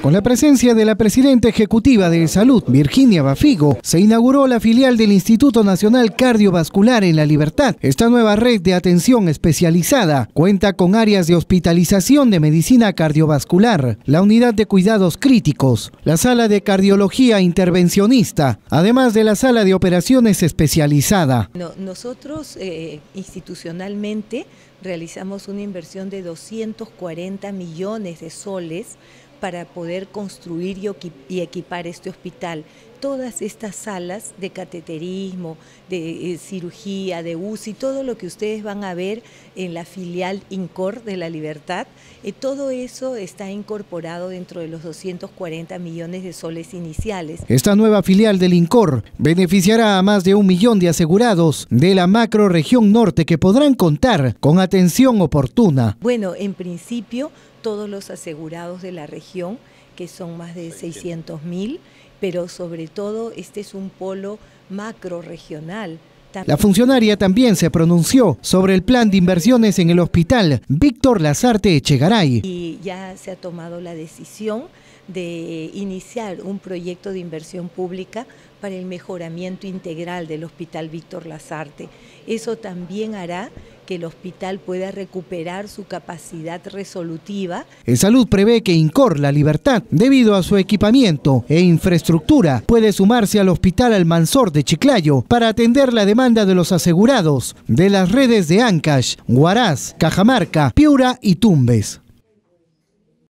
Con la presencia de la presidenta ejecutiva de Salud, Virginia Bafigo, se inauguró la filial del Instituto Nacional Cardiovascular en La Libertad. Esta nueva red de atención especializada cuenta con áreas de hospitalización de medicina cardiovascular, la unidad de cuidados críticos, la sala de cardiología intervencionista, además de la sala de operaciones especializada. nosotros eh, institucionalmente realizamos una inversión de 240 millones de soles para poder construir y equipar este hospital. Todas estas salas de cateterismo, de eh, cirugía, de UCI, todo lo que ustedes van a ver en la filial INCOR de la Libertad, eh, todo eso está incorporado dentro de los 240 millones de soles iniciales. Esta nueva filial del INCOR beneficiará a más de un millón de asegurados de la macro región norte que podrán contar con atención oportuna. Bueno, en principio todos los asegurados de la región, que son más de 600 mil, pero sobre todo este es un polo macro regional. La funcionaria también se pronunció sobre el plan de inversiones en el hospital Víctor Lazarte Echegaray. Y ya se ha tomado la decisión de iniciar un proyecto de inversión pública para el mejoramiento integral del Hospital Víctor Lazarte. Eso también hará que el hospital pueda recuperar su capacidad resolutiva. En salud prevé que INCOR La Libertad, debido a su equipamiento e infraestructura, puede sumarse al Hospital Almanzor de Chiclayo para atender la demanda de los asegurados de las redes de Ancash, Huaraz, Cajamarca, Piura y Tumbes.